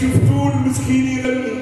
شفتوا المسكين يغني.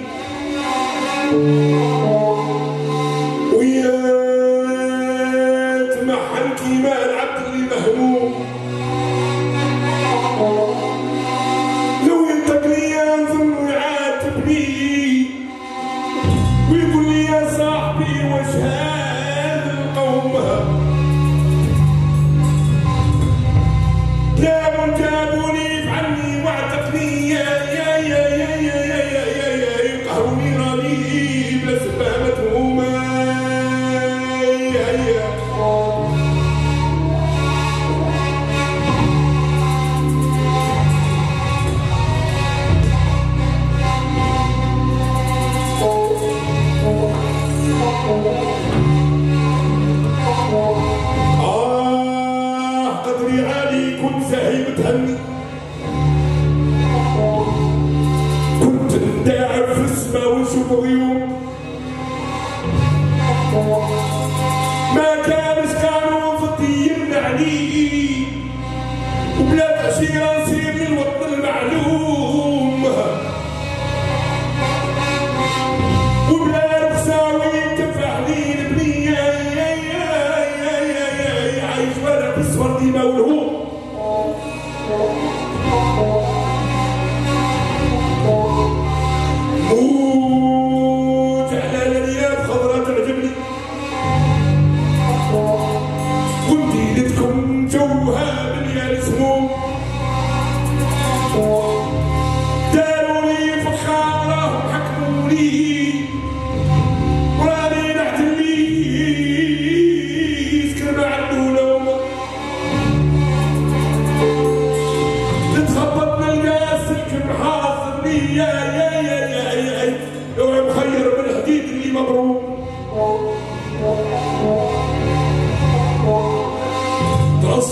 نسمع ونشوف غيوم ما كانش قانون في يمنعني. وبلاد عشيره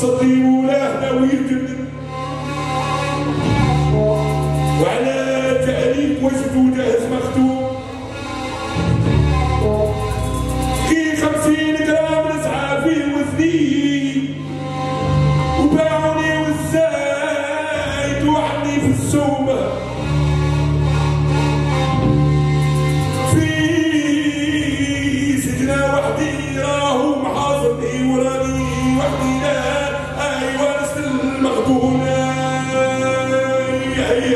صدي مولاهنا ويردنا وعلى تأليف وجد وجاهز مختوم. في خمسين جرام نسعى فيه وزني. وباعوني والزايد وعني في السومه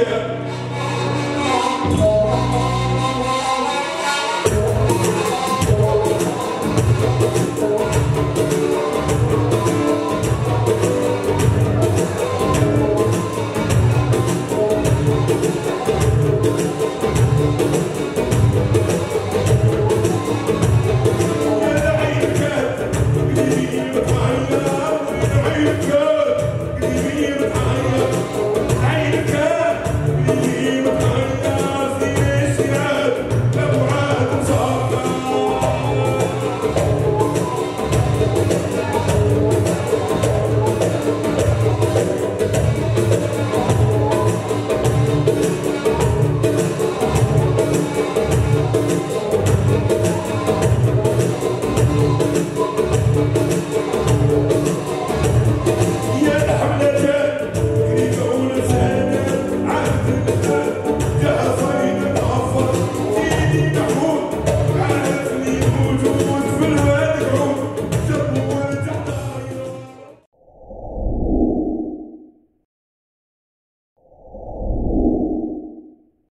Hallelujah. dream